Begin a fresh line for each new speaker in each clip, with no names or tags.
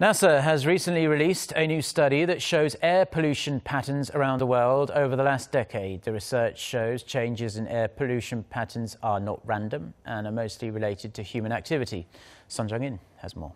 NASA has recently released a new study that shows air pollution patterns around the world over the last decade. The research shows changes in air pollution patterns are not random and are mostly related to human activity. Sohn Jung-in has more.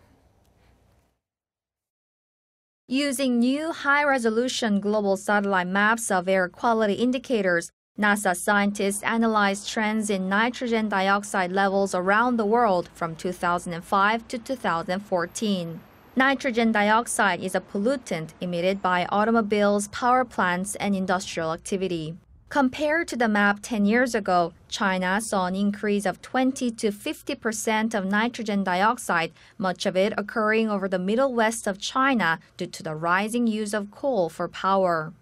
Using new high-resolution global satellite maps of air quality indicators, NASA scientists analyzed trends in nitrogen dioxide levels around the world from 2005 to 2014. Nitrogen dioxide is a pollutant emitted by automobiles, power plants, and industrial activity. Compared to the map 10 years ago, China saw an increase of 20 to 50 percent of nitrogen dioxide, much of it occurring over the middle west of China due to the rising use of coal for power.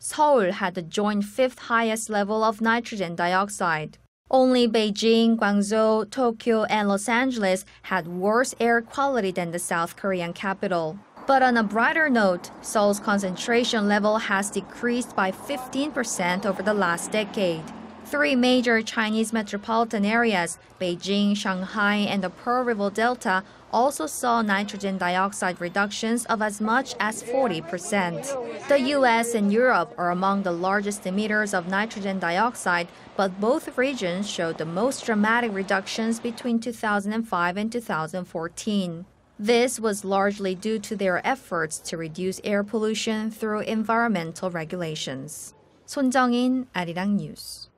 Seoul had the joint fifth highest level of nitrogen dioxide. Only Beijing, Guangzhou, Tokyo, and Los Angeles had worse air quality than the South Korean capital. But on a brighter note, Seoul's concentration level has decreased by 15% over the last decade. Three major Chinese metropolitan areas, Beijing, Shanghai, and the Pearl River Delta, also saw nitrogen dioxide reductions of as much as 40%. The US and Europe are among the largest emitters of nitrogen dioxide, but both regions showed the most dramatic reductions between 2005 and 2014. This was largely due to their efforts to reduce air pollution through environmental regulations. 손정인, 아리랑 뉴스.